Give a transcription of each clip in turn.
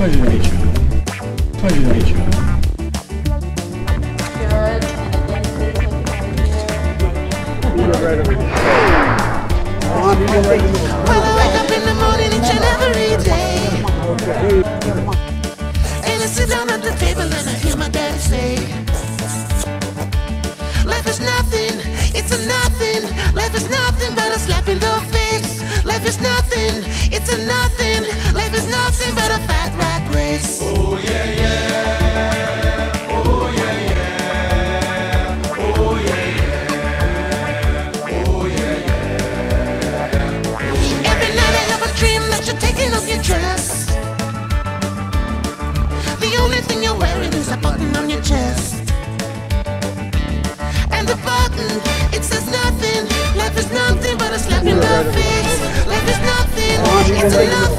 Pleasure to meet you. Pleasure to meet you. Wake up in the morning each and every day. Only thing you're wearing is a button on your chest. And the button, it says nothing. Life is nothing but a slap in the face. Life is nothing, it's a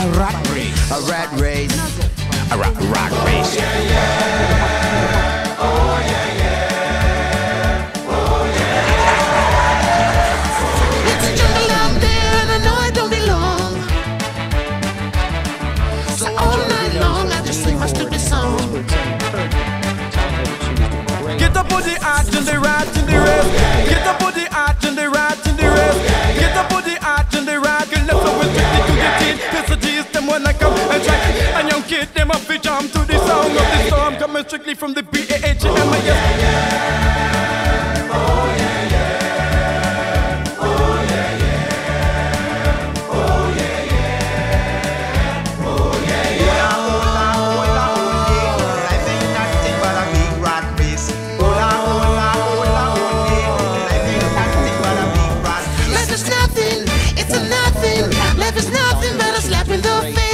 A rat race. A rat race. A rat, rat race. It's a jungle out there and I know I don't belong. So all night long I just sing my stupid song. Get up on the arch and the rat and the rest. them up, we to the sound of the storm Coming strictly from the B-A-H-M-I-S Life is nothing but a slap in the face.